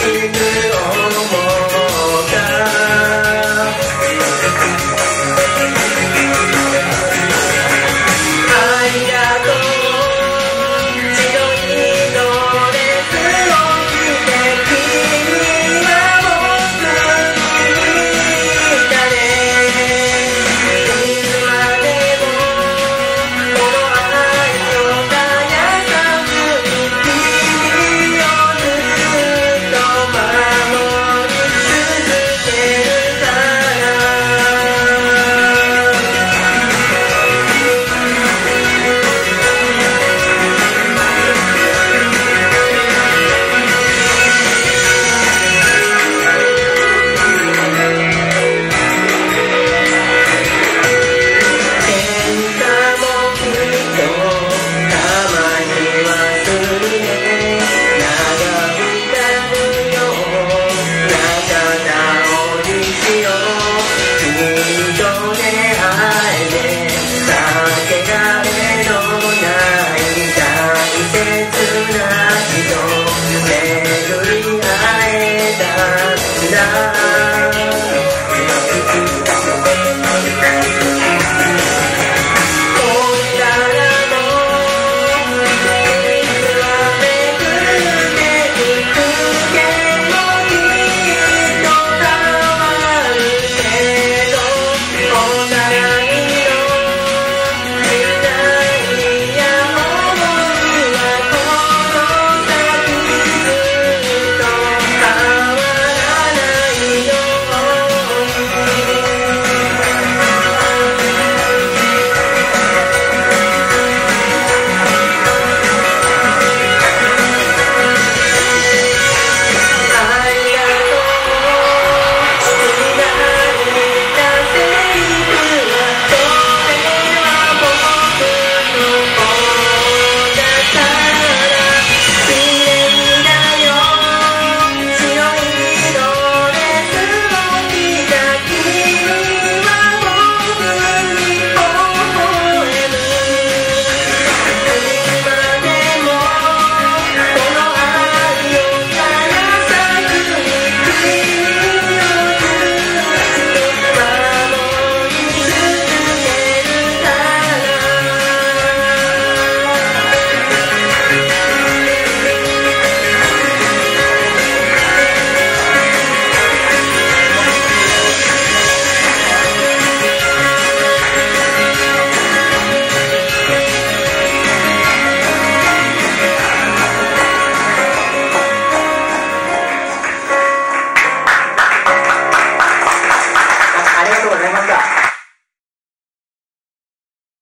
sing it on the more.